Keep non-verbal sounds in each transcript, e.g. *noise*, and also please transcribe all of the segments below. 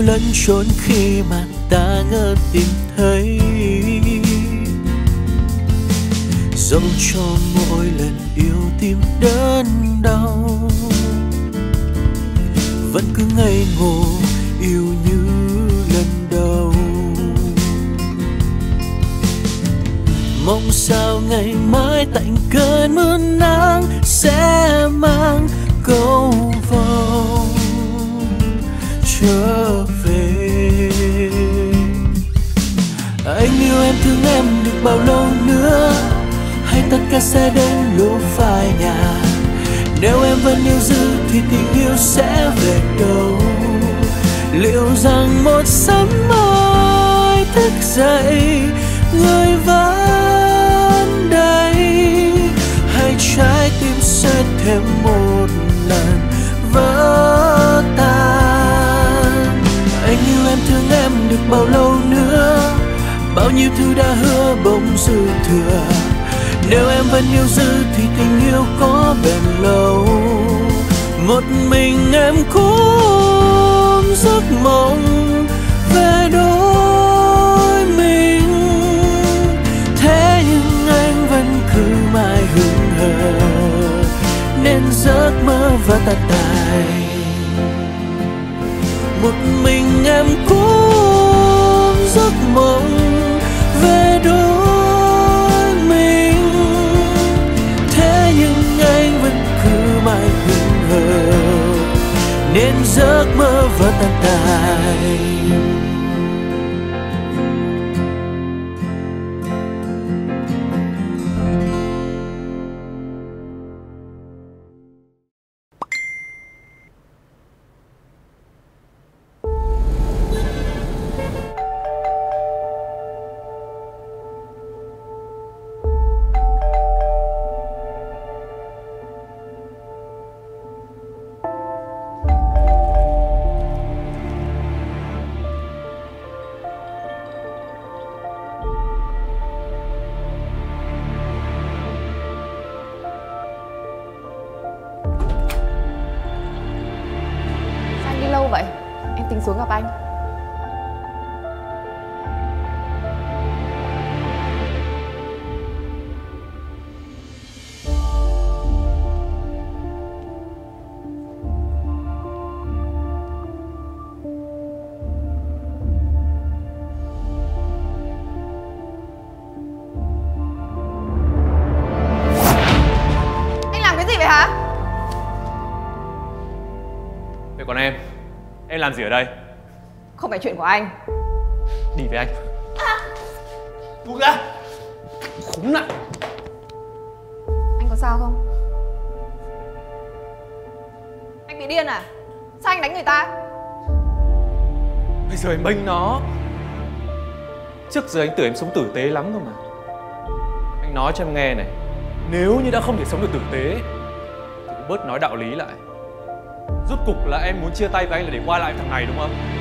yêu lẫn trốn khi mà ta ngỡ tìm thấy. Dẫu cho mỗi lần yêu tim đớn đau, vẫn cứ ngây ngô yêu như lần đầu. Mong sao ngày mai tạnh cơn mưa nắng sẽ mang câu vồng chờ anh yêu em, thương em được bao lâu nữa? Hay tất cả sẽ đến lúc phai nhạt nếu em vẫn yêu dư thì tình yêu sẽ về đâu? Liệu rằng một sớm mai thức dậy, người vẫn đây? Hay trái tim sẽ thêm một lần vỡ tan? Anh yêu em, thương em được bao lâu nữa? Bao nhiêu thứ đã hứa bỗng dư thừa. Nếu em vẫn yêu dư thì tình yêu có bền lâu. Một mình em cũng giấc mộng về đôi mình. Thế nhưng anh vẫn cứ mãi hững hờ, nên giấc mơ và tan tành một mình em cũng giấc mộng nên giấc mơ vẫn tan tành xuống gặp anh. Anh làm cái gì vậy hả? Vậy còn em? Em làm gì ở đây? Không phải chuyện của anh. Đi với anh. Buông ra Khốn nạn. Anh có sao không? Anh bị điên à? Sao anh đánh người ta? Bây giờ em bênh nó. Trước giờ anh tưởng em sống tử tế lắm cơ mà. Anh nói cho em nghe này. Nếu như đã không thể sống được tử tế Thì cũng bớt nói đạo lý lại. Rốt cục là em muốn chia tay với anh là để qua lại thằng này đúng không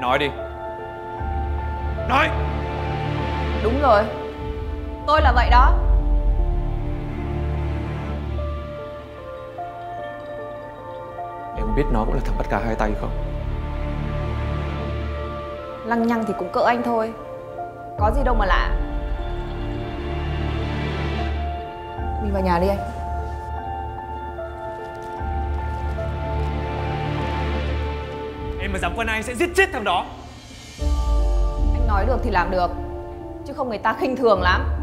nói đi. Nói. Đúng rồi. Tôi là vậy đó. Em biết nó cũng là thằng bắt cá hai tay không? Lăng nhăng thì cũng cỡ anh thôi. Có gì đâu mà lạ. Mình vào nhà đi anh Em mà dám quen anh sẽ giết chết thằng đó. Anh nói được thì làm được, Chứ không người ta khinh thường lắm.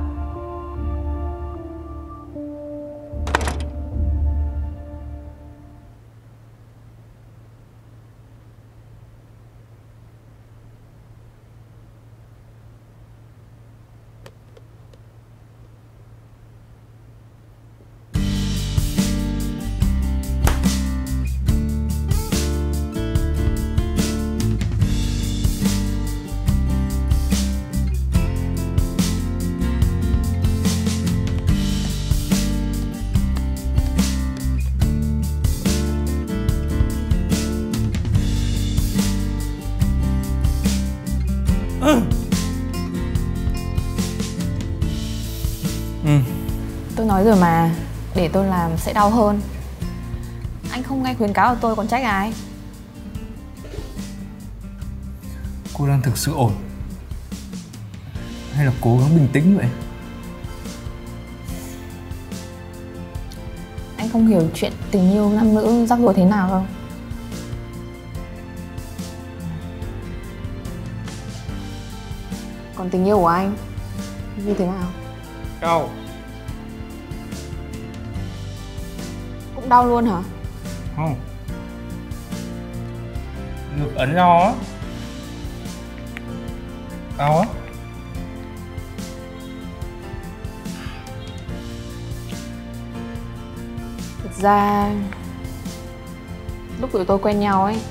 Nói rồi mà. Để tôi làm sẽ đau hơn. Anh không nghe khuyến cáo của tôi còn trách ai? Cô đang thực sự ổn? Hay là cố gắng bình tĩnh vậy? Anh không hiểu chuyện tình yêu nam nữ rắc rối thế nào đâu. Còn tình yêu của anh Như thế nào? Đau Cũng đau luôn hả? Không. Ngực ấn đau á. Đau á. Thực ra Lúc tụi tôi quen nhau ấy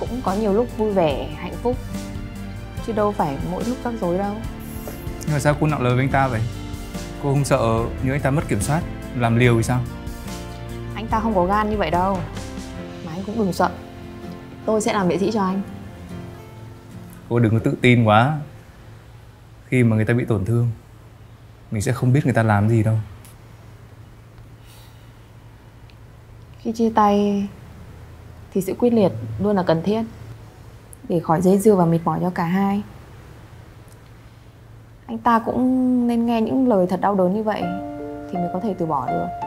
Cũng có nhiều lúc vui vẻ, hạnh phúc. Chứ đâu phải mỗi lúc rắc rối đâu. Nhưng mà sao cô nặng lời với anh ta vậy? Cô không sợ nếu anh ta mất kiểm soát Làm liều thì sao Anh ta không có gan như vậy đâu. Mà anh cũng đừng sợ. Tôi sẽ làm vệ sĩ cho anh. Cô đừng có tự tin quá. Khi mà người ta bị tổn thương Mình sẽ không biết người ta làm gì đâu. Khi chia tay Thì sự quyết liệt luôn là cần thiết Để khỏi dây dưa và mệt mỏi cho cả hai. Anh ta cũng nên nghe những lời thật đau đớn như vậy Thì mới có thể từ bỏ được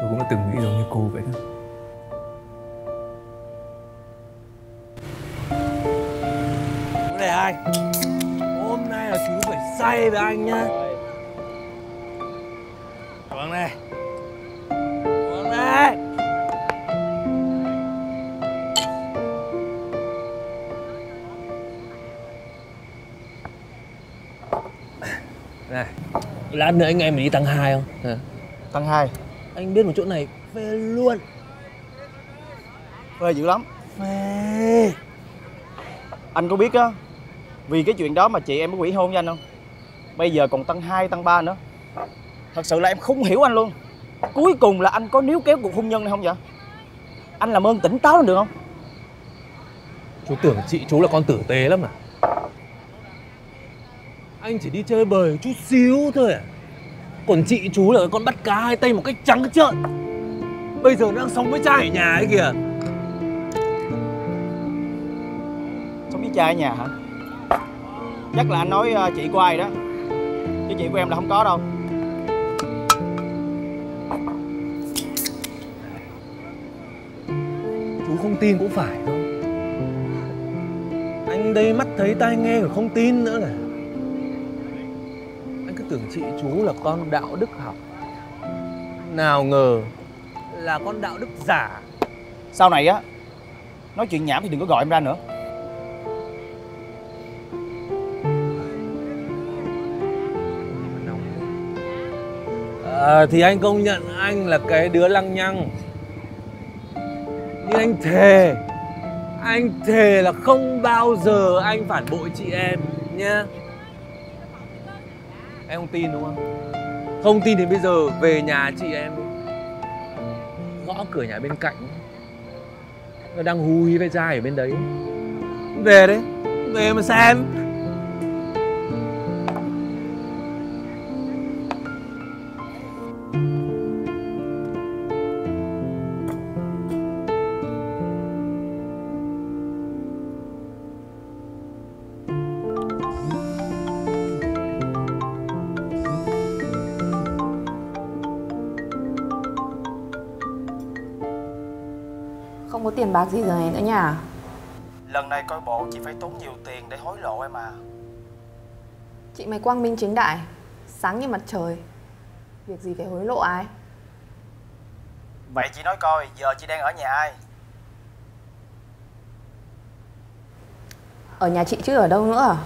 Tôi cũng đã từng nghĩ giống như cô vậy đó. Này anh Hôm nay là chú phải say với anh nhá. Uống này. Uống này. Này Lát nữa anh em mình đi tăng 2 không? Hả? Tăng 2 Anh biết một chỗ này phê luôn. Phê dữ lắm. Phê. Anh có biết á Vì cái chuyện đó mà chị em mới quỷ hôn với anh không? Bây giờ còn tăng 2, tăng 3 nữa. Thật sự là em không hiểu anh luôn. Cuối cùng là anh có níu kéo cuộc hôn nhân này không vậy? Anh làm ơn tỉnh táo lên được không? Chú tưởng chị chú là con tử tế lắm à? Anh chỉ đi chơi bời chút xíu thôi à Còn chị chú là con bắt cá hai tay một cách trắng trợn. Bây giờ nó đang sống với trai ở nhà ấy kìa. Sống với trai ở nhà hả? Chắc là anh nói ờ, chị của ai đó. Chứ chị của em là không có đâu. Chú không tin cũng phải thôi. Anh đây mắt thấy tai nghe rồi không tin nữa này tưởng chị chú là con đạo đức học. Nào ngờ là con đạo đức giả. Sau này á Nói chuyện nhảm thì đừng có gọi em ra nữa. À, thì anh công nhận anh là cái đứa lăng nhăng. Nhưng anh thề Anh thề là không bao giờ anh phản bội chị em nhá Em không tin đúng không? Không tin thì bây giờ về nhà chị em. Gõ cửa nhà bên cạnh Nó đang hú hí với trai ở bên đấy Về đấy, Về mà xem này coi bộ chị phải tốn nhiều tiền để hối lộ em à. Chị mày quang minh chính đại Sáng như mặt trời. Việc gì phải hối lộ ai? Vậy chị nói coi giờ chị đang ở nhà ai? Ở nhà chị chứ ở đâu nữa à?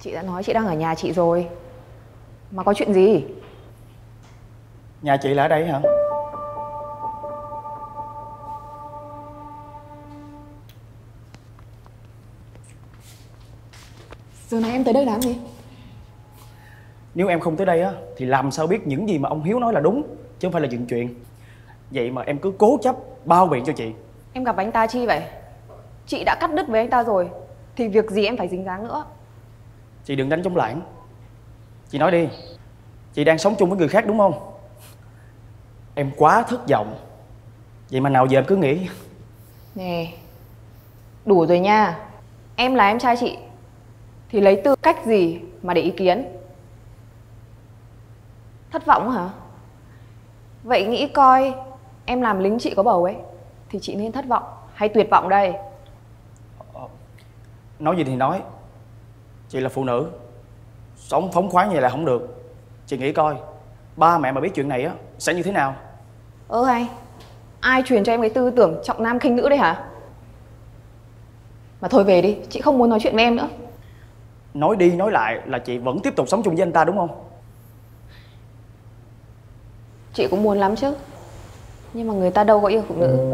Chị đã nói chị đang ở nhà chị rồi Mà có chuyện gì? Nhà chị là ở đây hả? Giờ này em tới đây làm gì? Nếu em không tới đây á Thì làm sao biết những gì mà ông Hiếu nói là đúng Chứ không phải là dựng chuyện. Vậy mà em cứ cố chấp bao biện cho chị. Em gặp anh ta chi vậy? Chị đã cắt đứt với anh ta rồi Thì việc gì em phải dính dáng nữa? Chị đừng đánh trống lãng Chị nói đi Chị đang sống chung với người khác đúng không? Em quá thất vọng. Vậy mà nào giờ em cứ nghĩ? Nè Đủ rồi nha. Em là em trai chị Thì lấy tư cách gì mà để ý kiến? Thất vọng hả? Vậy nghĩ coi Em làm lính chị có bầu ấy Thì chị nên thất vọng hay tuyệt vọng đây? Nói gì thì nói. Chị là phụ nữ Sống phóng khoáng như vậy là không được. Chị nghĩ coi Ba mẹ mà biết chuyện này á Sẽ như thế nào? Ơ hay Ai truyền cho em cái tư tưởng trọng nam khinh nữ đây hả? Mà thôi về đi Chị không muốn nói chuyện với em nữa. Nói đi nói lại là chị vẫn tiếp tục sống chung với anh ta đúng không? Chị cũng muốn lắm chứ. Nhưng mà người ta đâu có yêu phụ nữ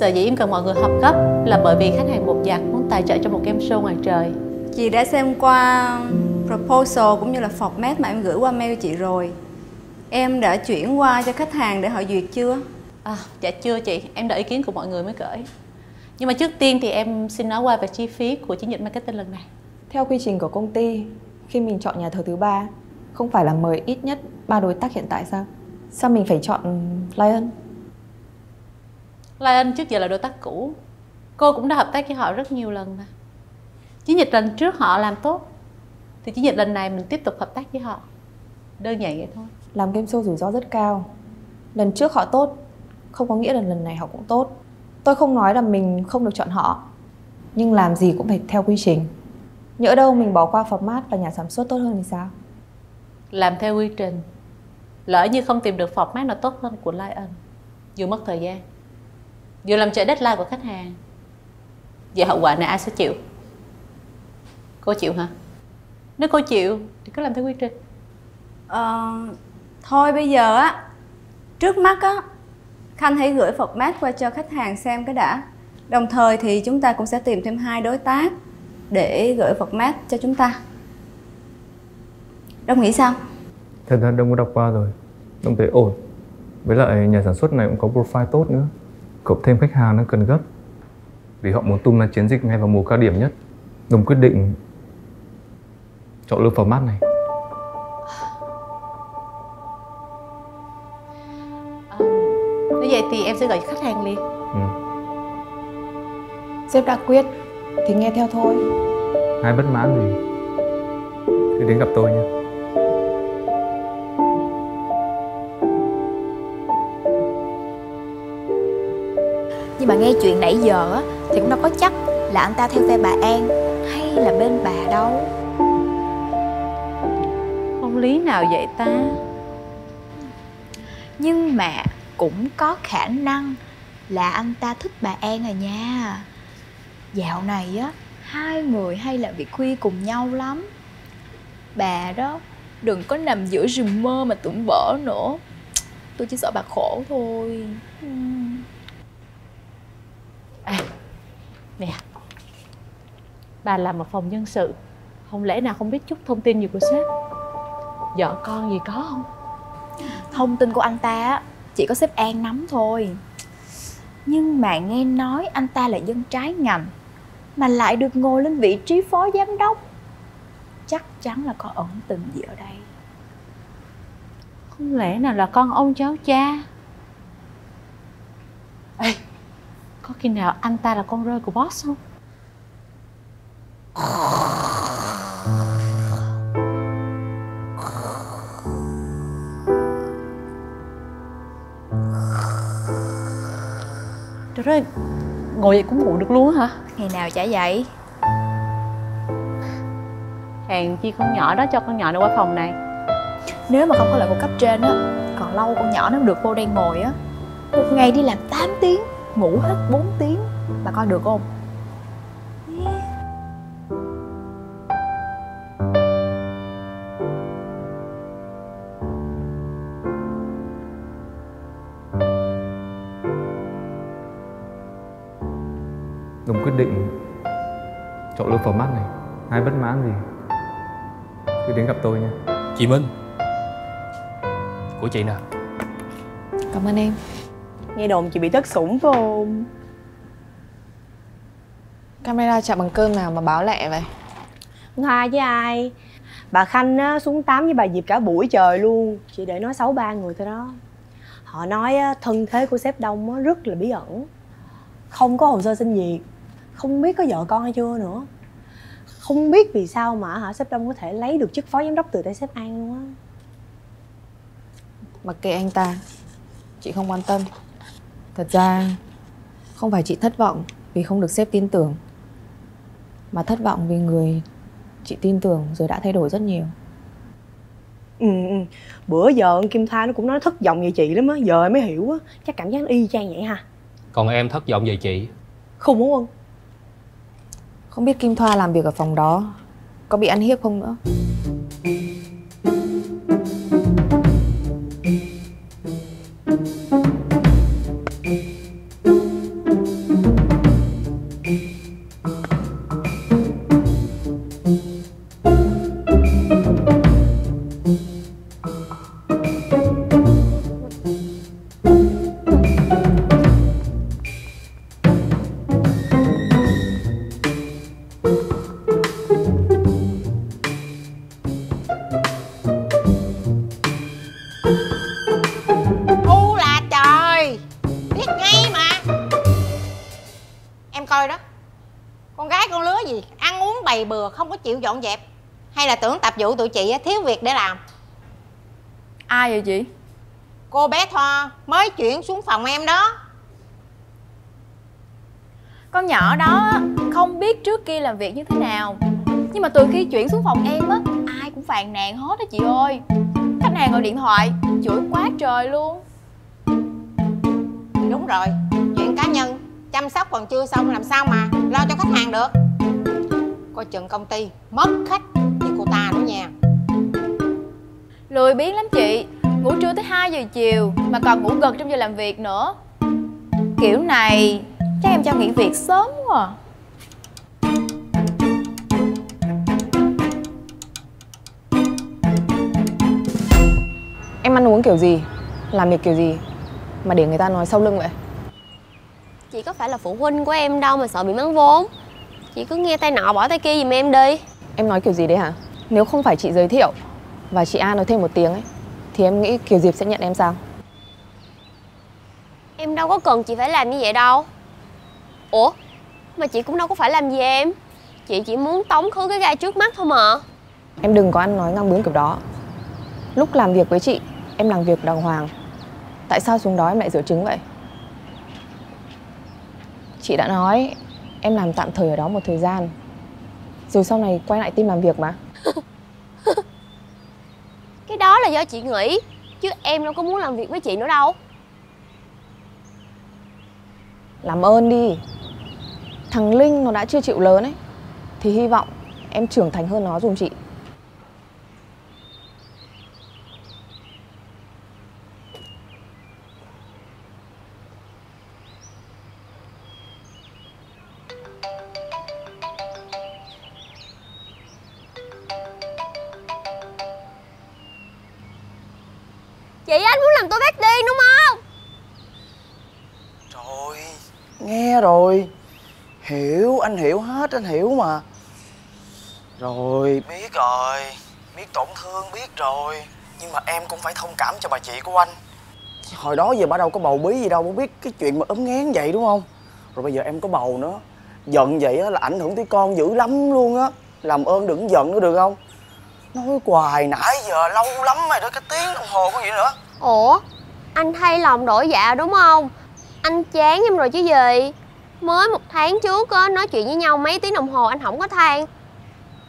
Sở dĩ em cần mọi người họp gấp là bởi vì khách hàng bột giặt muốn tài trợ cho một game show ngoài trời. Chị đã xem qua proposal cũng như là format mà em gửi qua mail chị rồi Em đã chuyển qua cho khách hàng để họ duyệt chưa? À, dạ chưa chị, em đợi ý kiến của mọi người mới gửi. Nhưng mà trước tiên thì em xin nói qua về chi phí của chiến dịch marketing lần này. Theo quy trình của công ty Khi mình chọn nhà thầu thứ ba Không phải là mời ít nhất ba đối tác hiện tại sao Sao mình phải chọn Lion Lion trước giờ là đối tác cũ. Cô cũng đã hợp tác với họ rất nhiều lần mà. Chiến dịch lần trước họ làm tốt thì chiến dịch lần này mình tiếp tục hợp tác với họ. Đơn giản vậy thôi. Làm game show rủi ro rất cao Lần trước họ tốt Không có nghĩa là lần này họ cũng tốt Tôi không nói là mình không được chọn họ Nhưng làm gì cũng phải theo quy trình Nhỡ đâu mình bỏ qua format và nhà sản xuất tốt hơn thì sao Làm theo quy trình. Lỡ như không tìm được format nào tốt hơn của Lion. Vừa mất thời gian. Vừa làm trễ deadline của khách hàng. Vậy hậu quả này ai sẽ chịu? Cô chịu hả? Nếu cô chịu thì cứ làm theo quy trình. Ờ, thôi bây giờ á Trước mắt á Khanh hãy gửi format qua cho khách hàng xem cái đã Đồng thời thì chúng ta cũng sẽ tìm thêm hai đối tác Để gửi format cho chúng ta Đông nghĩ sao? Thật ra Đông có đọc qua rồi Đông thấy ổn Với lại nhà sản xuất này cũng có profile tốt nữa Cộng thêm khách hàng nó cần gấp. Vì họ muốn tung ra chiến dịch ngay vào mùa cao điểm nhất. Đông quyết định Chọn lựa format này. Ờ, Nếu vậy thì em sẽ gọi khách hàng liền. ừ. Sếp đã quyết Thì nghe theo thôi. Hai bất mãn gì Thì đến gặp tôi nha Nhưng mà nghe chuyện nãy giờ á Thì cũng đâu có chắc là anh ta theo phe bà An Hay là bên bà đâu. Không lý nào vậy ta? Nhưng mà cũng có khả năng là anh ta thích bà An à nha. Dạo này á Hai người hay làm việc khuya cùng nhau lắm. Bà đó Đừng có nằm giữa rừng mơ mà tưởng bở nữa. Tôi chỉ sợ bà khổ thôi. Ừm. À, nè. Bà làm một phòng nhân sự. Không lẽ nào không biết chút thông tin gì của sếp? Vợ con gì có không? Thông tin của anh ta á Chỉ có sếp An nắm thôi. Nhưng mà nghe nói anh ta là dân trái ngành Mà lại được ngồi lên vị trí phó giám đốc. Chắc chắn là có ẩn tình gì ở đây. Không lẽ nào là con ông cháu cha? Ê Có khi nào anh ta là con rơi của boss không? Trời ơi Ngồi vậy cũng ngủ được luôn á hả? Ngày nào chả vậy? Hèn chi con nhỏ đó cho con nhỏ này qua phòng này. Nếu mà không có lệnh của cấp trên á Còn lâu con nhỏ nó không được vô đây ngồi á. Một ngày đi làm 8 tiếng Ngủ hết 4 tiếng Bà coi được không? Đông quyết định Chọn lựa format này. Hai bất mãn gì Cứ đến gặp tôi nha. Chị Minh. Của chị nè. Cảm ơn em Nghe đồn chị bị thất sủng phải không? Camera chạm bằng cơm nào mà báo lẹ vậy? Hòa với ai? Bà Khanh á, xuống tắm với bà Diệp cả buổi trời luôn. Chị để nói xấu ba người thôi đó. Họ nói á, thân thế của sếp Đông á, rất là bí ẩn. Không có hồ sơ sinh việc. Không biết có vợ con hay chưa nữa. Không biết vì sao mà hả sếp Đông có thể lấy được chức phó giám đốc từ tay sếp An luôn á. Mặc kệ anh ta. Chị không quan tâm Thật ra Không phải chị thất vọng Vì không được sếp tin tưởng Mà thất vọng vì người Chị tin tưởng rồi đã thay đổi rất nhiều ừ, ừ. Bữa giờ Kim Tha nó cũng nói thất vọng về chị lắm á Giờ em mới hiểu á Chắc cảm giác nó y chang vậy ha Còn em thất vọng về chị Không muốn không? Không biết Kim Thoa làm việc ở phòng đó Có bị ăn hiếp không nữa chị thiếu việc để làm. Ai vậy chị? cô bé thoa mới chuyển xuống phòng em đó. Con nhỏ đó không biết trước kia làm việc như thế nào. Nhưng mà từ khi chuyển xuống phòng em á Ai cũng phàn nàn hết á chị ơi. Khách hàng gọi điện thoại Chửi quá trời luôn. Đúng rồi chuyện cá nhân chăm sóc còn chưa xong làm sao mà lo cho khách hàng được. Coi chừng công ty mất khách vì cô ta nữa nha Lười biếng lắm chị. Ngủ trưa tới 2 giờ chiều Mà còn ngủ gật trong giờ làm việc nữa. Kiểu này Chắc em cho nghỉ việc sớm quá à. Em ăn uống kiểu gì? Làm việc kiểu gì? Mà để người ta nói sau lưng vậy. Chị có phải là phụ huynh của em đâu mà sợ bị mắng vốn. Chị cứ nghe tay nọ bỏ tay kia giùm em đi. Em nói kiểu gì đấy hả? Nếu không phải chị giới thiệu Và chị A nói thêm một tiếng ấy Thì em nghĩ Kiều Diệp sẽ nhận em sao? Em đâu có cần chị phải làm như vậy đâu. Ủa Mà chị cũng đâu có phải làm gì em. Chị chỉ muốn tống khứ cái gai trước mắt thôi mà. Em đừng có ăn nói ngang bướng kiểu đó. Lúc làm việc với chị Em làm việc đàng hoàng. Tại sao xuống đó em lại rửa trứng vậy? Chị đã nói Em làm tạm thời ở đó một thời gian. Rồi sau này quay lại team làm việc mà *laughs* đó là do chị nghĩ, Chứ em đâu có muốn làm việc với chị nữa đâu. Làm ơn đi. Thằng Linh nó đã chưa chịu lớn ấy, Thì hy vọng em trưởng thành hơn nó dùm chị. Chị anh muốn làm tôi bác đi đúng không? Trời Nghe rồi. Hiểu anh hiểu hết anh hiểu mà. Rồi. Biết rồi Biết tổn thương biết rồi. Nhưng mà em cũng phải thông cảm cho bà chị của anh. Hồi đó giờ bà đâu có bầu bí gì đâu Bà biết cái chuyện mà ốm ngén vậy đúng không? Rồi bây giờ em có bầu nữa. Giận vậy á là ảnh hưởng tới con dữ lắm luôn á. Làm ơn đừng giận nữa được không Nói hoài nãy giờ lâu lắm rồi đó Cái tiếng đồng hồ có gì nữa? Ủa Anh thay lòng đổi dạ đúng không? Anh chán em rồi chứ gì? Mới một tháng trước á Nói chuyện với nhau mấy tiếng đồng hồ anh không có than.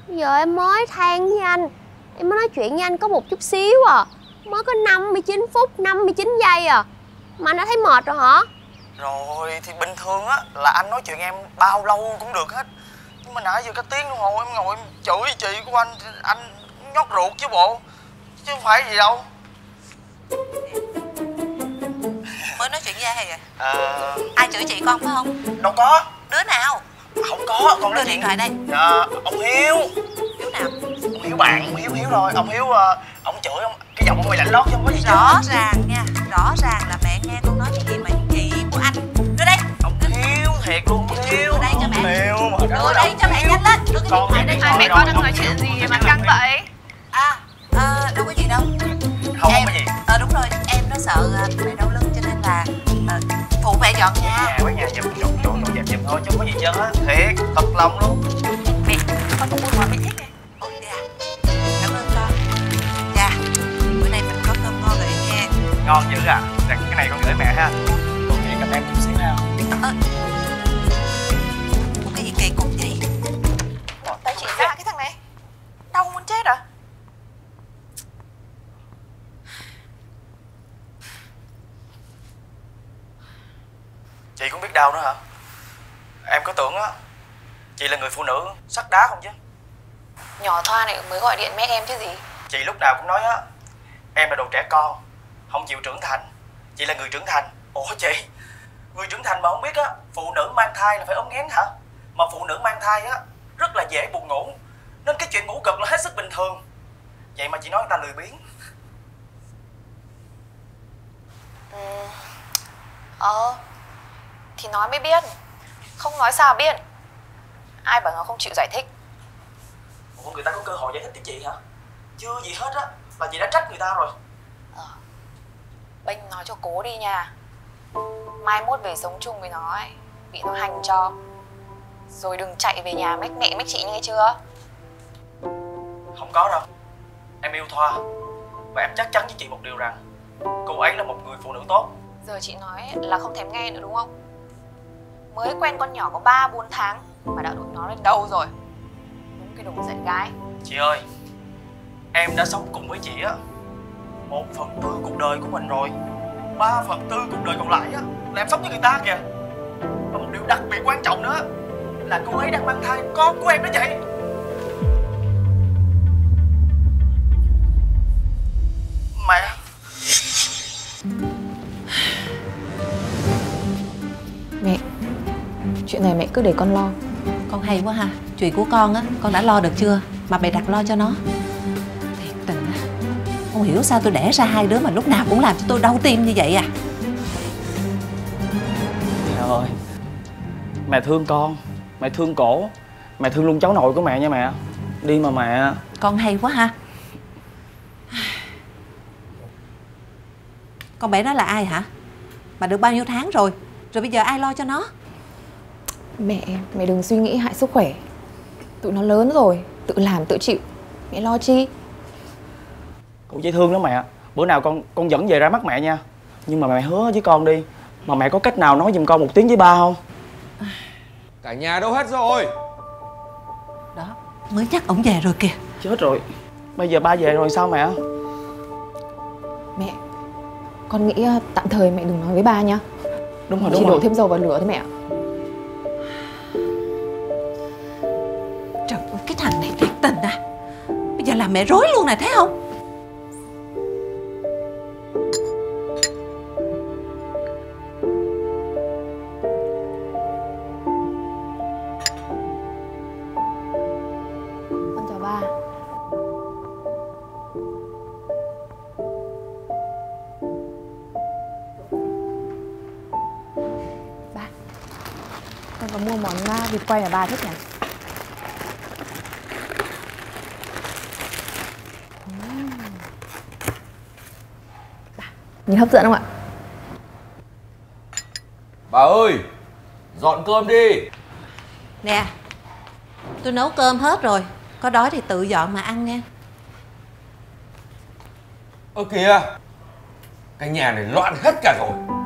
Giờ em mới than với anh. Em mới nói chuyện với anh có một chút xíu à. Mới có 59 phút 59 giây à. Mà anh đã thấy mệt rồi hả? Rồi thì bình thường á là anh nói chuyện em bao lâu cũng được hết. Nhưng mà nãy giờ cái tiếng đồng hồ em ngồi em chửi chị của anh Anh nhót ruột chứ bộ. Chứ không phải gì đâu. Mới nói chuyện với ai vậy? À, ai chửi chị con phải không? Đâu có. Đứa nào? Không có con đưa điện thoại đây à, Ông Hiếu. Đứa nào? Ông Hiếu bạn ông Hiếu Hiếu thôi Ông Hiếu ờ, ông giọng mày lạnh lót chứ không có gì chứ. Rõ ràng nha Rõ ràng là mẹ nghe con nói cái gì mà chị của anh. Đưa đây Ông thiếu thiệt luôn ông thiếu Đưa đây cho mẹ. Thiếu mà Đưa đây cho mẹ nhanh lên. Đưa cái điện thoại đây Hai mẹ con đang nói chuyện gì mà căng vậy À ờ, đâu có gì đâu. Không em, có gì. Ờ đúng rồi em nó sợ à, mẹ đau lưng cho nên là ờ, phụ mẹ dọn nhà. Nhà với nhà giùm dọn dọn dọn dẹp giùm thôi chứ không có gì hết á. Thiệt thật lòng luôn. Mẹ con cũng mua quà mẹ thích nè. Ôi dạ Cảm ơn con. Dạ Bữa nay mình có cơm ngon rồi nha. Ngon dữ à. Đặt cái này con gửi mẹ ha. Con chỉ gặp em chút xíu ha. Ờ. đau nữa hả? Em có tưởng á Chị là người phụ nữ sắt đá không chứ? Nhỏ Thoa này mới gọi điện mẹ em chứ gì? Chị lúc nào cũng nói á Em là đồ trẻ con Không chịu trưởng thành. Chị là người trưởng thành. Ủa chị Người trưởng thành mà không biết á Phụ nữ mang thai là phải ốm nghén hả? Mà phụ nữ mang thai á Rất là dễ buồn ngủ Nên cái chuyện ngủ gật là hết sức bình thường. Vậy mà chị nói người ta lười biếng. Ừ. Ờ Thì nói mới biết. Không nói sao biết. Ai bảo nó không chịu giải thích? Ủa người ta có cơ hội giải thích với chị hả? Chưa gì hết á Là chị đã trách người ta rồi. Bênh nói cho cố đi nha. Mai mốt về sống chung với nó ấy Bị nó hành cho. Rồi đừng chạy về nhà mách mẹ mách chị nghe chưa? Không có đâu. Em yêu Thoa. Và em chắc chắn với chị một điều rằng Cô ấy là một người phụ nữ tốt. Giờ chị nói là không thèm nghe nữa đúng không Mới quen con nhỏ có 3-4 tháng Mà đã đuổi nó lên đầu rồi. Đúng cái đồ dạy gái. Chị ơi Em đã sống cùng với chị á. Một phần tư cuộc đời của mình rồi Ba phần tư cuộc đời còn lại á. Là em sống với người ta kìa. Và một điều đặc biệt quan trọng nữa Là cô ấy đang mang thai con của em đó chị. Mẹ. Mẹ Chuyện này mẹ cứ để con lo. Con hay quá ha. Chuyện của con á Con đã lo được chưa? Mà mày đặt lo cho nó. Thiệt tình á. Không hiểu sao tôi đẻ ra hai đứa mà lúc nào cũng làm cho tôi đau tim như vậy à. Mẹ ơi Mẹ thương con Mẹ thương cổ Mẹ thương luôn cháu nội của mẹ nha mẹ. Đi mà mẹ. Con hay quá ha. Con bé đó là ai hả? Mà được bao nhiêu tháng rồi? Rồi bây giờ ai lo cho nó Mẹ, mẹ đừng suy nghĩ hại sức khỏe. Tụi nó lớn rồi Tự làm tự chịu. Mẹ lo chi? Cô dễ thương lắm mẹ Bữa nào con con dẫn về ra mắt mẹ nha. Nhưng mà mẹ hứa với con đi. Mà mẹ có cách nào nói giùm con một tiếng với ba không? Cả nhà đâu hết rồi. Đó Mới chắc ổng về rồi kìa. Chết rồi. Bây giờ ba về rồi sao mẹ? Mẹ Con nghĩ uh, tạm thời mẹ đừng nói với ba nhá Đúng rồi Chỉ đúng đổ rồi. thêm dầu vào lửa thôi mẹ ạ làm mẹ rối luôn này thấy không Con chào ba Ba, Con có mua món à, vịt quay mà ba thích nhỉ? Ừm. Ba, Nhìn hấp dẫn không ạ? Bà ơi Dọn cơm đi. Nè Tôi nấu cơm hết rồi Có đói thì tự dọn mà ăn nha. Ơ kìa Cái nhà này loạn hết cả rồi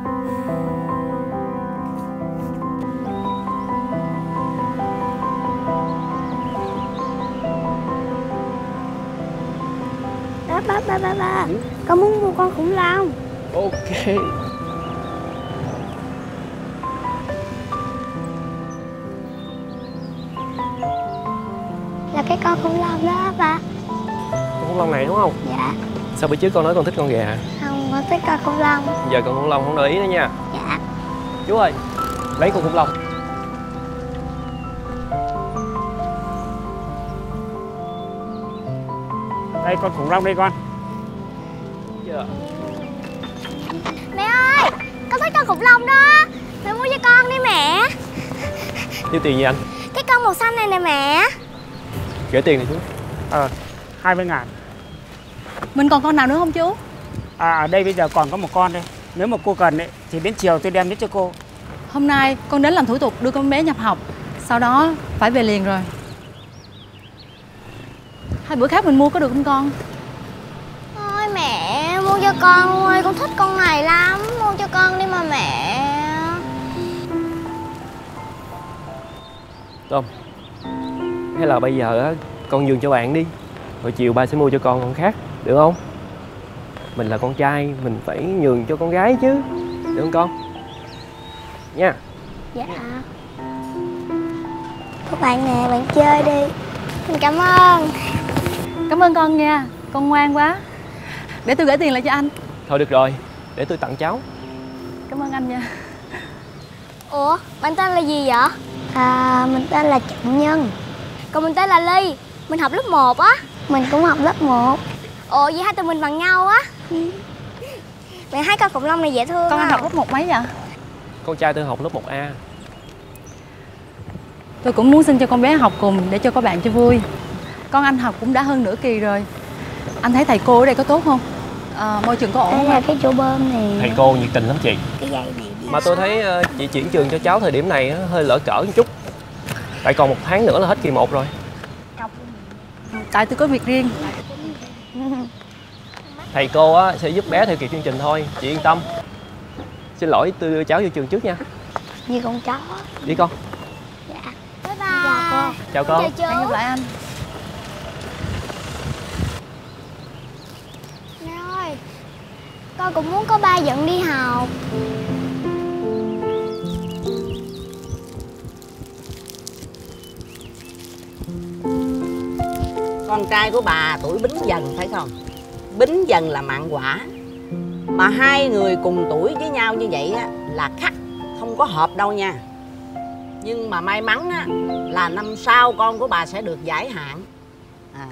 Ba ba ba ba. Con muốn mua con khủng long. Ok. Là cái con khủng long đó ba. Con khủng long này đúng không? Dạ. Sao bữa trước con nói con thích con gà hả? Không con thích con khủng long. Giờ con khủng long không để ý nữa nha. Dạ. Chú ơi Lấy con khủng long Đây con khủng long đây con. Chưa Mẹ ơi Con thích con khủng long đó. Mẹ mua cho con đi mẹ. Nhiêu tiền vậy anh? Cái con màu xanh này nè mẹ. Gửi tiền này chú. Ờ, 20 ngàn. Mình còn con nào nữa không chú? À, ở đây bây giờ còn có một con đây. Nếu mà cô cần ấy, thì đến chiều tôi đem đến cho cô. Hôm nay con đến làm thủ tục đưa con bé nhập học. Sau đó phải về liền rồi Hai bữa khác mình mua có được không con? Thôi mẹ Mua cho con ơi Con thích con này lắm. Mua cho con đi mà mẹ. Tôm Hay là bây giờ á con nhường cho bạn đi. Rồi chiều ba sẽ mua cho con con khác Được không? Mình là con trai Mình phải nhường cho con gái chứ. Được không con? Nha. Dạ. Các bạn nè Bạn chơi đi. Mình cảm ơn Cảm ơn con nha Con ngoan quá. Để tôi gửi tiền lại cho anh. Thôi được rồi Để tôi tặng cháu. Cảm ơn anh nha. Ủa Bạn tên là gì vậy? À Mình tên là Trọng Nhân. Còn mình tên là Ly Mình học lớp 1 á. Mình cũng học lớp 1 Ủa vậy hai tụi mình bằng nhau á. Mẹ thấy con khủng long này dễ thương Con anh không? học lớp 1 mấy vậy? Con trai tôi học lớp 1A Tôi cũng muốn xin cho con bé học cùng để cho có bạn cho vui Con anh học cũng đã hơn nửa kỳ rồi. Anh thấy thầy cô ở đây có tốt không? À, môi trường có ổn không? là cái chỗ bơm này Thầy cô nhiệt tình lắm chị. Cái dây này Mà tôi thấy ờ, chị chuyển trường cho cháu thời điểm này hơi lỡ cỡ một chút. Tại còn một tháng nữa là hết kỳ 1 rồi. Tại tôi có việc riêng. Thầy cô á, sẽ giúp bé theo kịp chương trình thôi. Chị yên tâm. Xin lỗi tôi đưa cháu vô trường trước nha. Như con chó. Đi con. Bye bye Chào cô Chào con Hẹn gặp lại anh Mẹ ơi con cũng muốn có ba dẫn đi học Con trai của bà tuổi bính dần phải không? Bính dần là mạng quả. Mà hai người cùng tuổi với nhau như vậy á, là khắc Không có hợp đâu nha. Nhưng mà may mắn á, là năm sau con của bà sẽ được giải hạn. À,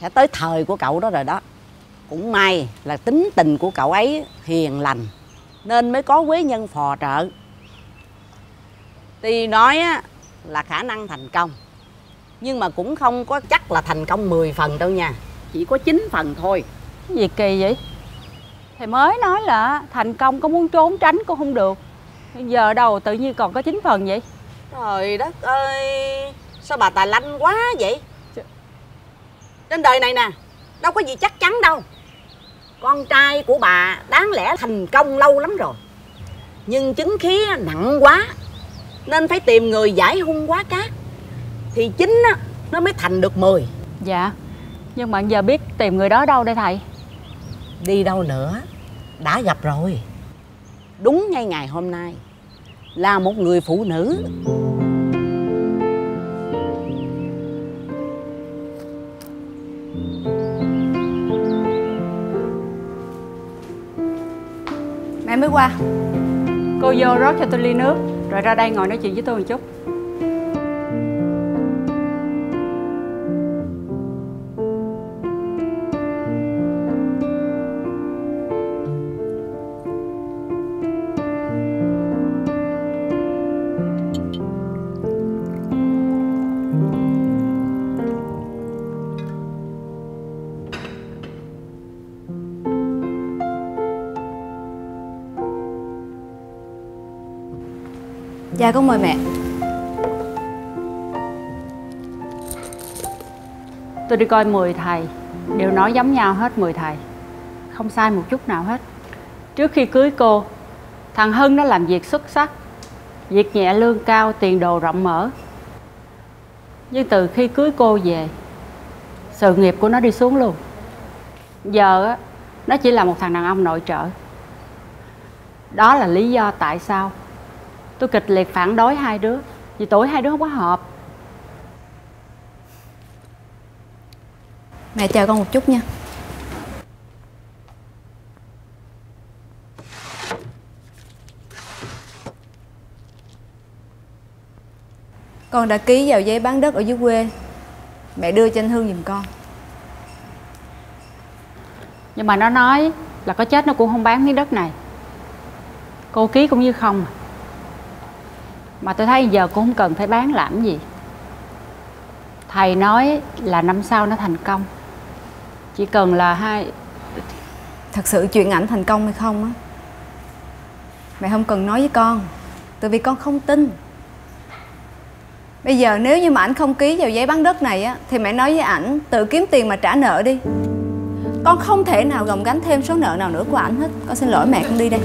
Sẽ tới thời của cậu đó rồi đó. Cũng may là tính tình của cậu ấy hiền lành Nên mới có quế nhân phò trợ. Tuy nói á, là khả năng thành công nhưng mà cũng không có chắc là thành công 10 phần đâu nha. Chỉ có 9 phần thôi. Gì kỳ vậy? Thầy mới nói là thành công có muốn trốn tránh cũng không được. Giờ đâu tự nhiên còn có 9 phần vậy? Trời đất ơi sao bà tài lanh quá vậy? Trên đời này nè đâu có gì chắc chắn đâu con trai của bà đáng lẽ thành công lâu lắm rồi. Nhưng chứng khí nặng quá nên phải tìm người giải hung quá cát. Thì chính á nó mới thành được 10 dạ nhưng mà giờ biết tìm người đó đâu đây thầy? Đi đâu nữa đã gặp rồi. Đúng ngay ngày hôm nay là một người phụ nữ qua. Cô vô rót cho tôi ly nước, rồi ra đây ngồi nói chuyện với tôi một chút. Dạ con mời mẹ. Tôi đi coi 10 thầy. Đều nói giống nhau hết 10 thầy. Không sai một chút nào hết. Trước khi cưới cô, thằng hưng nó làm việc xuất sắc. Việc nhẹ lương cao, tiền đồ rộng mở. Nhưng từ khi cưới cô về, sự nghiệp của nó đi xuống luôn. Giờ á, nó chỉ là một thằng đàn ông nội trợ. Đó là lý do tại sao tôi kịch liệt phản đối hai đứa vì tuổi hai đứa không có hợp. Mẹ chờ con một chút nha. Con đã ký vào giấy bán đất ở dưới quê. Mẹ đưa cho anh Hương giùm con. Nhưng mà nó nói là có chết nó cũng không bán miếng đất này. Cô ký cũng như không à. Mà tôi thấy giờ cũng không cần phải bán làm gì. Thầy nói là năm sau nó thành công. Chỉ cần là hai Thật sự chuyện ảnh thành công hay không á? Mẹ không cần nói với con, Tại vì con không tin. Bây giờ nếu như mà ảnh không ký vào giấy bán đất này á, Thì mẹ nói với ảnh, tự kiếm tiền mà trả nợ đi. Con không thể nào gồng gánh thêm số nợ nào nữa của ảnh hết. Con xin lỗi mẹ con đi đây.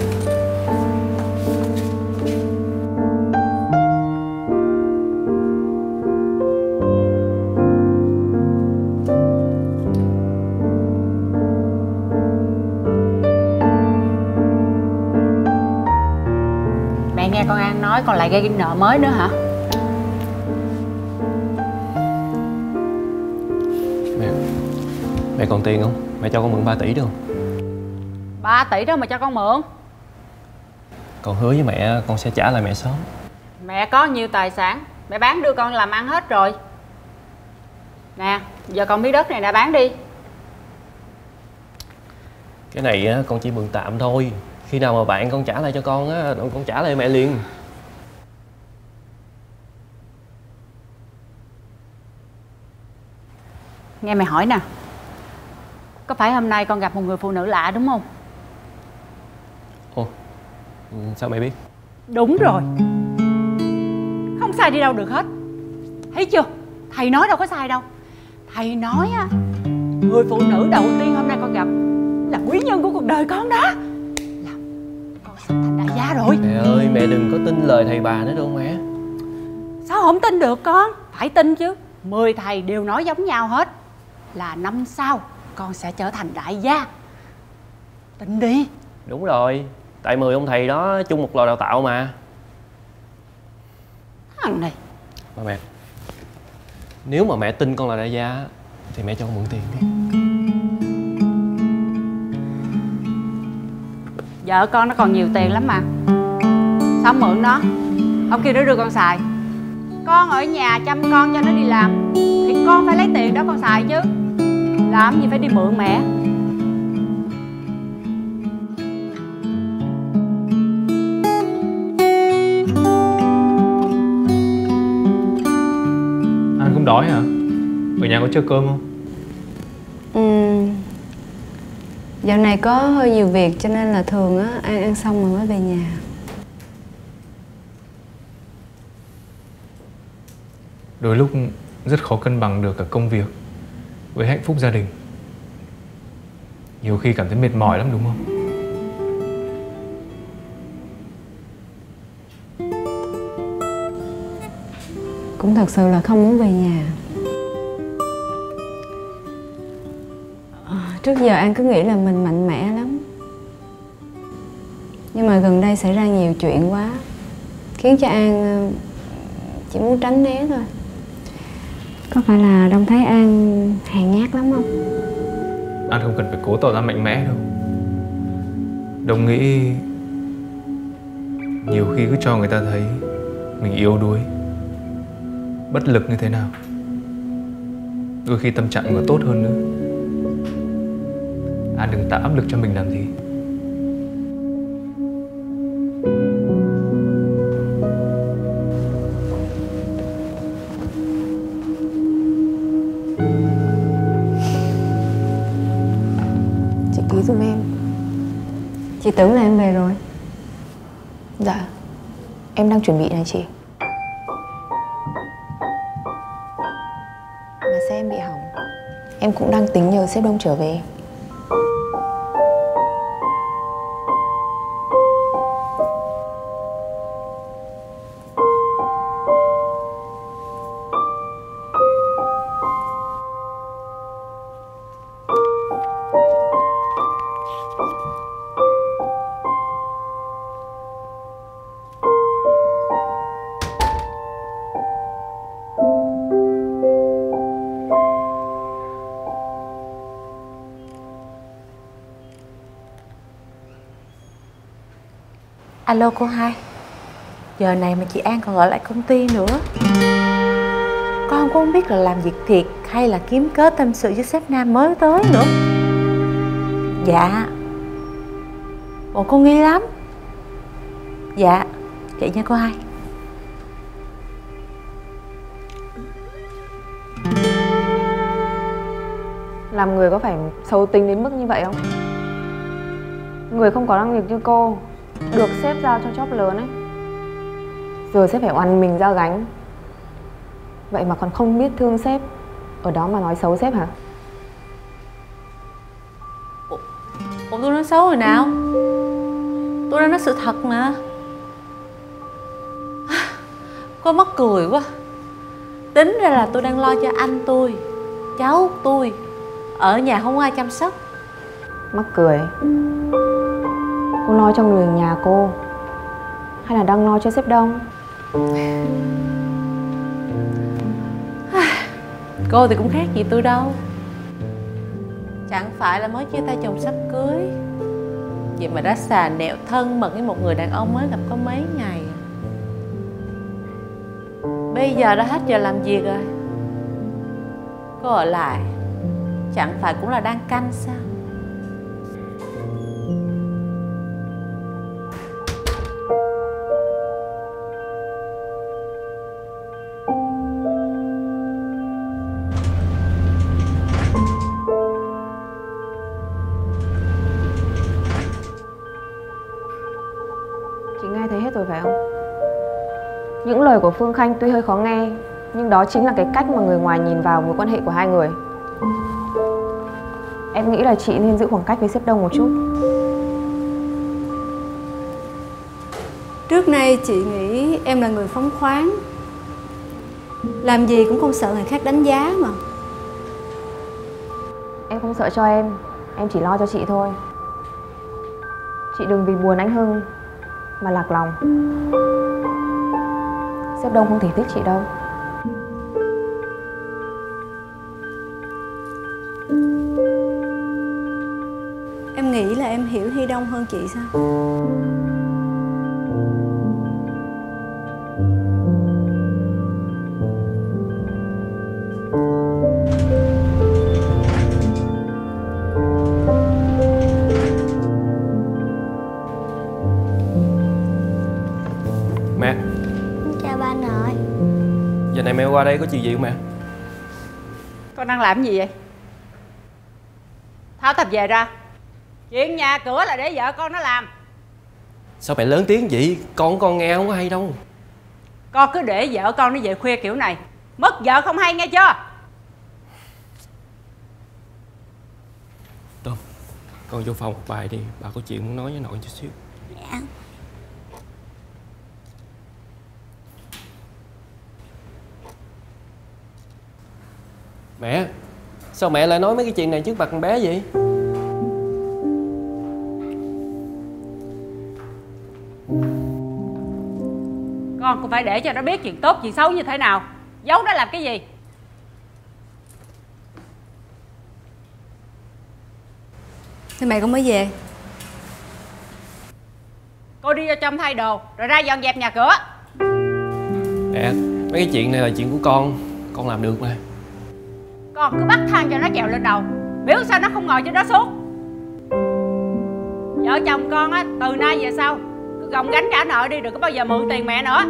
Nói còn lại gây nợ mới nữa hả? Mẹ Mẹ còn tiền không? Mẹ cho con mượn 3 tỷ được không? 3 tỷ đó mà cho con mượn. Con hứa với mẹ con sẽ trả lại mẹ sớm. Mẹ có nhiều tài sản Mẹ bán đưa con làm ăn hết rồi. Nè Giờ con miếng đất này đã bán đi. Cái này á, con chỉ mượn tạm thôi. Khi nào mà bạn con trả lại cho con á Con trả lại mẹ liền Nghe mẹ hỏi nè. Có phải hôm nay con gặp một người phụ nữ lạ đúng không? Ồ Sao mẹ biết? Đúng rồi. Không sai đi đâu được hết. Thấy chưa? Thầy nói đâu có sai đâu. Thầy nói á Người phụ nữ đầu tiên hôm nay con gặp Là quý nhân của cuộc đời con đó. Là con sắp thành đại gia rồi. Mẹ ơi mẹ đừng có tin lời thầy bà nữa đâu mẹ. Sao không tin được con? Phải tin chứ. Mười thầy đều nói giống nhau hết Là năm sau con sẽ trở thành đại gia. Tin đi. Đúng rồi Tại 10 ông thầy đó chung một lò đào tạo mà. Thằng này. Mà mẹ Nếu mà mẹ tin con là đại gia á, Thì mẹ cho con mượn tiền đi. Vợ con nó còn nhiều tiền lắm mà. Sao không mượn nó? Ông kêu nó đưa con xài. Con ở nhà chăm con cho nó đi làm Thì con phải lấy tiền đó con xài chứ Làm gì phải đi mượn mẹ An không đói hả? Ở nhà có chưa cơm không? ừ. Dạo này có hơi nhiều việc cho nên là thường á An ăn xong rồi mới về nhà Đôi lúc rất khó cân bằng được cả công việc với hạnh phúc gia đình. Nhiều khi cảm thấy mệt mỏi lắm, đúng không? Cũng thật sự là không muốn về nhà ờ, Trước giờ An cứ nghĩ là mình mạnh mẽ lắm Nhưng mà gần đây xảy ra nhiều chuyện quá, Khiến cho An ờ, chỉ muốn tránh né thôi có phải là Đông thấy An hèn nhát lắm không? An không cần phải cố tỏ ra mạnh mẽ đâu. Đông nghĩ nhiều khi cứ cho người ta thấy mình yếu đuối, bất lực như thế nào. Đôi khi tâm trạng còn tốt hơn nữa. An đừng tạo áp lực cho mình làm gì. Tưởng là em về rồi. Dạ. Em đang chuẩn bị này chị. Mà xe em bị hỏng. Em cũng đang tính nhờ sếp đông trở về. Alo cô hai. Giờ này mà chị An còn ở lại công ty nữa. Con cũng không biết là làm việc thiệt Hay là kiếm cớ tâm sự với sếp Nam mới tới nữa. Dạ. Bọn con nghi lắm. Dạ. Vậy nha cô hai. Làm người có phải xấu tính đến mức như vậy không? Người không có năng lực như cô. Được sếp giao cho job lớn ấy. Giờ sếp phải oằn mình ra gánh. Vậy mà còn không biết thương sếp. Ở đó mà nói xấu sếp hả? Ủa tôi nói xấu rồi nào. Tôi đang nói sự thật mà. Có mắc cười quá. Tính ra là tôi đang lo cho anh tôi Cháu tôi. Ở nhà không ai chăm sóc. Mắc cười đang lo cho người nhà cô? Hay là đang lo cho sếp đông? *sighs* Cô thì cũng khác gì tôi đâu. Chẳng phải là mới chia tay chồng sắp cưới. Vậy mà đã xà nẹo thân mật với một người đàn ông mới gặp có mấy ngày. Bây giờ đã hết giờ làm việc rồi. Cô ở lại, Chẳng phải cũng là đang canh sao? Phương Khanh tuy hơi khó nghe Nhưng đó chính là cái cách mà người ngoài nhìn vào mối quan hệ của hai người. Em nghĩ là chị nên giữ khoảng cách với sếp đông một chút. Trước nay chị nghĩ em là người phóng khoáng. Làm gì cũng không sợ người khác đánh giá mà. Em không sợ cho em Em chỉ lo cho chị thôi. Chị đừng vì buồn anh Hưng Mà lạc lòng Sếp đông không thể thích chị đâu? Em nghĩ là em hiểu Hy Đông hơn chị sao? Đây có chuyện gì không mẹ Con đang làm gì vậy? Tháo tập về ra. Chuyện nhà cửa là để vợ con nó làm. Sao mẹ lớn tiếng vậy? Con con nghe không có hay đâu. Con cứ để vợ con nó về khuya kiểu này. Mất vợ không hay nghe chưa? Tôm Con vô phòng một bài đi. Bà có chuyện muốn nói với nội chút xíu Dạ Mẹ Sao mẹ lại nói mấy cái chuyện này trước mặt con bé vậy? Con cũng phải để cho nó biết chuyện tốt chuyện xấu như thế nào. Giấu nó làm cái gì? Thế mẹ con mới về. Cô đi vô trong thay đồ Rồi ra dọn dẹp nhà cửa. Mẹ Mấy cái chuyện này là chuyện của con. Con làm được mà con cứ bắt thang cho nó trèo lên đầu. Biểu sao nó không ngồi cho nó suốt. Vợ chồng con á, Từ nay về sau, Cứ gồng gánh trả nợ đi, Đừng có bao giờ mượn tiền mẹ nữa.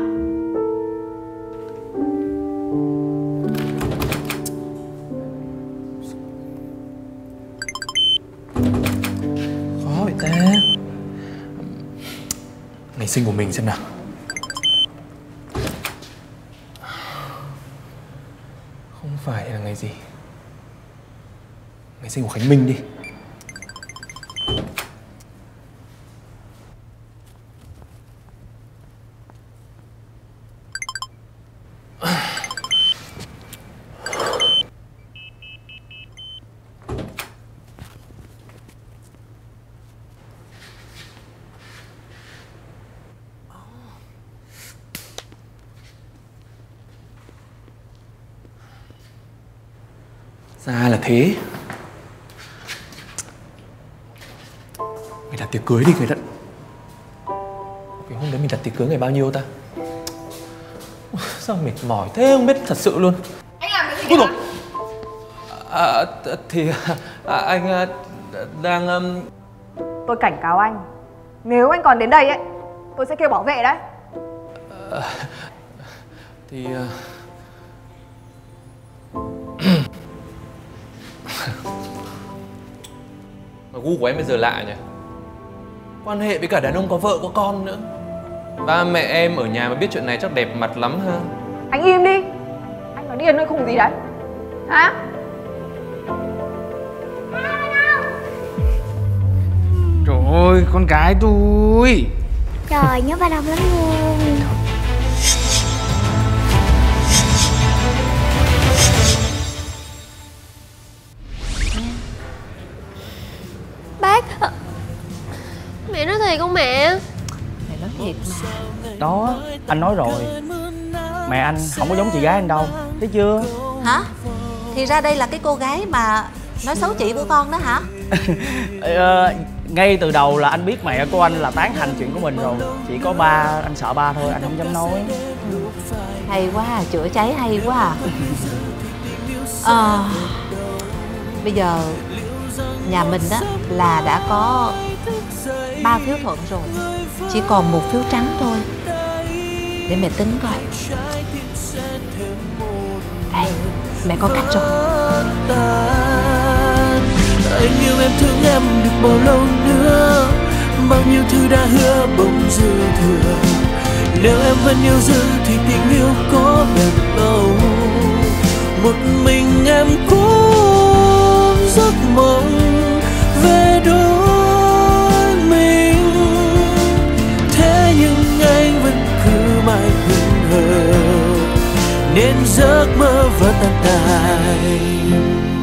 Khó vậy ta. Ngày sinh của mình xem nào. Không phải là ngày gì. Ngày sinh của Khánh Minh đi Ra là thế Mày đặt tiệc cưới đi người đất Cái hôm đấy mình đặt tiệc cưới ngày bao nhiêu ta? Sao mệt mỏi thế không biết thật sự luôn. Anh làm cái gì Ôi à, th- Thì à, anh à, đang um, Tôi cảnh cáo anh Nếu anh còn đến đây ấy Tôi sẽ kêu bảo vệ đấy. Ờ, thì *coughs* mà gu của em bây giờ lạ nhỉ quan hệ với cả đàn ông có vợ có con nữa. Ba mẹ em ở nhà mà biết chuyện này chắc đẹp mặt lắm ha. Anh im đi. Anh nói điên hay khùng gì đấy. Hả? Trời ơi, con gái tôi. Trời nhớ ba Đông lắm luôn Đó, anh nói rồi Mẹ anh không có giống chị gái anh đâu Thấy chưa Hả? Thì ra đây là cái cô gái mà nói xấu chị của con đó hả? *laughs* ờ, Ngay từ đầu là anh biết mẹ của anh là tán thành chuyện của mình rồi Chỉ có ba, anh sợ ba thôi, anh không dám nói Hay quá, à, chữa cháy hay quá à. Ờ, Bây giờ nhà mình đó là đã có ba phiếu thuận rồi Chỉ còn một phiếu trắng thôi để mẹ tính coi Đây, mẹ có cách rồi anh yêu em thương em được bao lâu nữa? Bao nhiêu thứ đã hứa bỗng dư thừa? Nếu em vẫn yêu dư thì tình yêu có bền lâu. Một mình em cũng giấc mộng về đôi nên giấc mơ vẫn tan tành